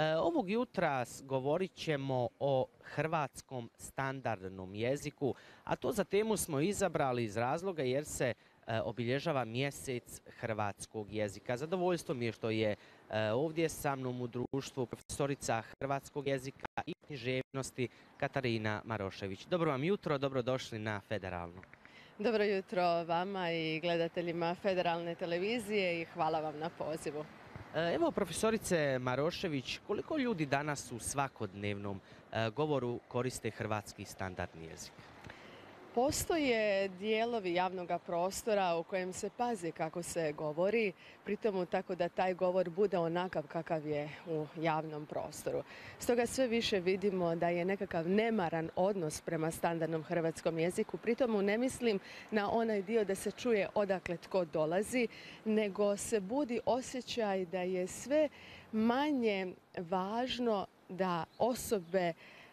E, ovog jutra govorit ćemo o hrvatskom standardnom jeziku, a to za temu smo izabrali iz razloga jer se e, obilježava mjesec hrvatskog jezika. Zadovoljstvo mi je što je e, ovdje sa mnom u društvu profesorica hrvatskog jezika i književnosti Katarina Marošević. Dobro vam jutro, dobrodošli na Federalnu. Dobro jutro vama i gledateljima Federalne televizije i hvala vam na pozivu. E, evo profesorice Marošević, koliko ljudi danas u svakodnevnom e, govoru koriste hrvatski standardni jezik? Postoje dijelovi javnog prostora u kojem se pazi kako se govori, pritom tako da taj govor bude onakav kakav je u javnom prostoru. Stoga sve više vidimo da je nekakav nemaran odnos prema standardnom hrvatskom jeziku, pritom ne mislim na onaj dio da se čuje odakle tko dolazi, nego se budi osjećaj da je sve manje važno da osobe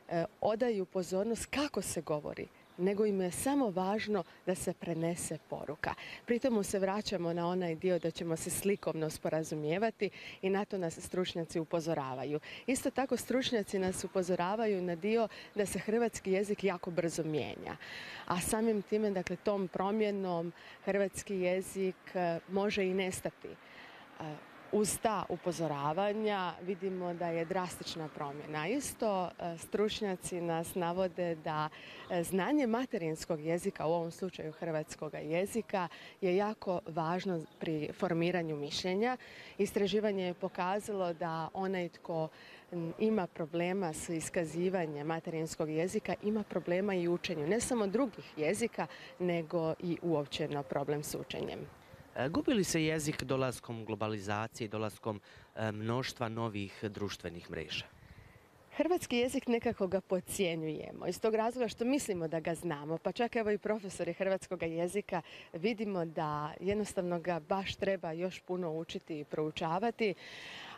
e, odaju pozornost kako se govori nego im je samo važno da se prenese poruka. Pritom se vraćamo na onaj dio da ćemo se slikovno sporazumijevati i na to nas stručnjaci upozoravaju. Isto tako stručnjaci nas upozoravaju na dio da se hrvatski jezik jako brzo mijenja. A samim time, dakle, tom promjenom hrvatski jezik e, može i nestati e, uz ta upozoravanja vidimo da je drastična promjena. Isto e, stručnjaci nas navode da e, znanje materinskog jezika, u ovom slučaju hrvatskog jezika, je jako važno pri formiranju mišljenja. Istraživanje je pokazalo da onaj tko ima problema s iskazivanjem materinskog jezika, ima problema i učenju ne samo drugih jezika, nego i uopćeno problem s učenjem. E, gubi li se jezik dolaskom globalizacije, dolaskom e, mnoštva novih društvenih mreža? Hrvatski jezik nekako ga podcjenjujemo iz tog razloga što mislimo da ga znamo, pa čak evo i profesori hrvatskog jezika vidimo da jednostavno ga baš treba još puno učiti i proučavati,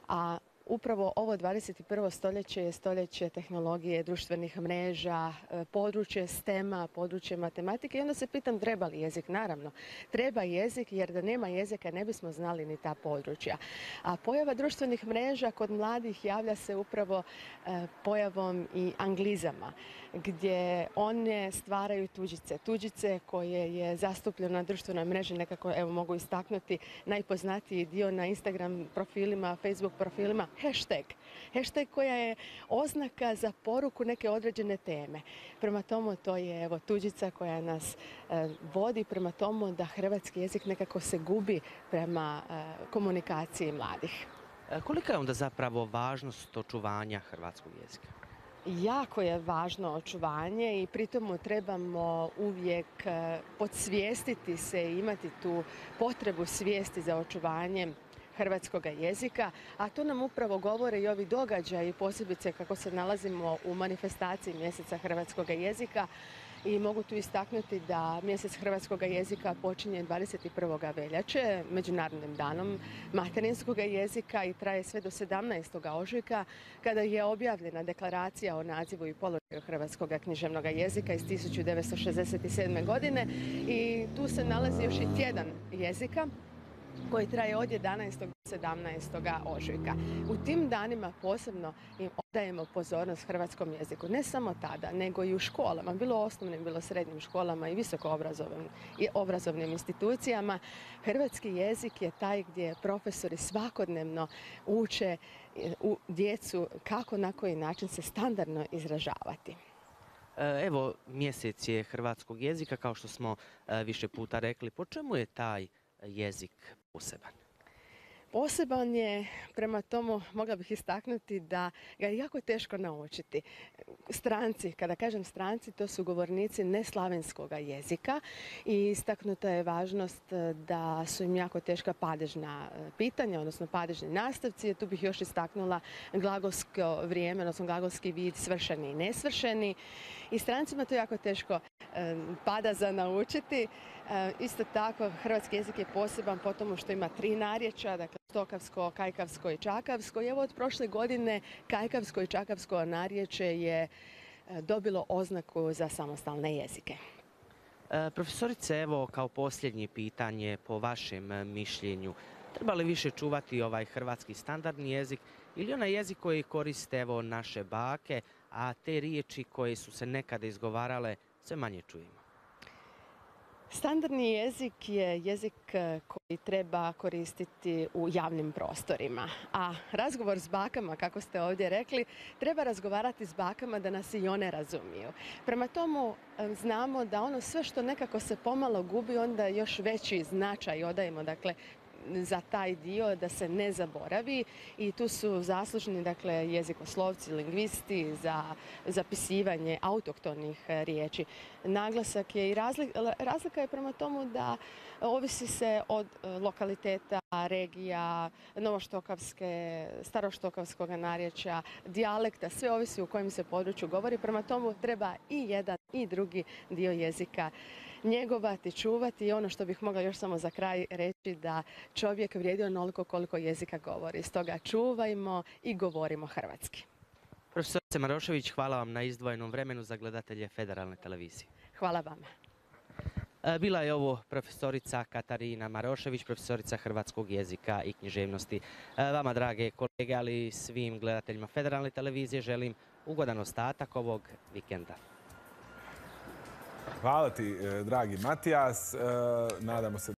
a Upravo ovo 21. stoljeće je stoljeće tehnologije, društvenih mreža, e, područje stema, područje matematike i onda se pitam treba li jezik? Naravno, treba jezik jer da nema jezika ne bismo znali ni ta područja. A pojava društvenih mreža kod mladih javlja se upravo e, pojavom i anglizama gdje one stvaraju tuđice. Tuđice koje je zastupljeno na društvenoj mreži, nekako evo mogu istaknuti najpoznatiji dio na Instagram profilima, Facebook profilima, hashtag. Hashtag koja je oznaka za poruku neke određene teme. Prema tomu to je evo tuđica koja nas e, vodi prema tomu da hrvatski jezik nekako se gubi prema e, komunikaciji mladih. E, kolika je onda zapravo važnost očuvanja hrvatskog jezika? Jako je važno očuvanje i pritom trebamo uvijek podsvijestiti se i imati tu potrebu svijesti za očuvanjem hrvatskog jezika, a to nam upravo govore i ovi događaji, posebice kako se nalazimo u manifestaciji mjeseca hrvatskog jezika i mogu tu istaknuti da mjesec hrvatskog jezika počinje 21. veljače, Međunarodnim danom materinskog jezika i traje sve do 17. ožujka kada je objavljena deklaracija o nazivu i položaju hrvatskog književnog jezika iz 1967. godine i tu se nalazi još i tjedan jezika koji traje od 11. do 17. ožujka. U tim danima posebno im odajemo pozornost hrvatskom jeziku. Ne samo tada, nego i u školama, bilo osnovnim, bilo srednjim školama i visoko obrazovnim institucijama. Hrvatski jezik je taj gdje profesori svakodnevno uče e, u djecu kako na koji način se standardno izražavati. E, evo, mjesec je hrvatskog jezika, kao što smo e, više puta rekli. Po čemu je taj jezik poseban? Poseban je, prema tomu mogla bih istaknuti da ga je jako teško naučiti. Stranci, kada kažem stranci, to su govornici neslavenskog jezika i istaknuta je važnost e, da su im jako teška padežna e, pitanja, odnosno padežni nastavci. Tu bih još istaknula glagolsko vrijeme, odnosno glagolski vid svršeni i nesvršeni. I strancima to jako teško e, pada za naučiti. Isto tako, hrvatski jezik je poseban po tomu što ima tri narječa, dakle Stokavsko, Kajkavsko i Čakavsko. Evo od prošle godine Kajkavsko i Čakavsko narječe je e, dobilo oznaku za samostalne jezike. E, profesorice, evo kao posljednje pitanje po vašem e, mišljenju, treba li više čuvati ovaj hrvatski standardni jezik ili onaj jezik koji koriste evo naše bake, a te riječi koje su se nekada izgovarale sve manje čujemo? Standardni jezik je jezik e, koji treba koristiti u javnim prostorima, a razgovor s bakama, kako ste ovdje rekli, treba razgovarati s bakama da nas i one razumiju. Prema tomu znamo da ono sve što nekako se pomalo gubi, onda još veći značaj odajemo, dakle za taj dio da se ne zaboravi i tu su zaslužni dakle jezikoslovci, lingvisti za zapisivanje autoktonih e, riječi. Naglasak je i razlika, je prema tomu da ovisi se od e, lokaliteta, regija, novoštokavske, staroštokavskog narječja, dijalekta, sve ovisi u kojem se području govori. Prema tomu treba i jedan i drugi dio jezika njegovati, čuvati i ono što bih mogla još samo za kraj reći da čovjek vrijedi onoliko koliko jezika govori. Stoga čuvajmo i govorimo hrvatski. Profesorice Marošević, hvala vam na izdvojenom vremenu za gledatelje Federalne televizije. Hvala vama. E, bila je ovo profesorica Katarina Marošević, profesorica hrvatskog jezika i književnosti. E, vama, drage kolege, ali i svim gledateljima Federalne televizije želim ugodan ostatak ovog vikenda. Hvala ti, e, dragi Matijas. Nadamo se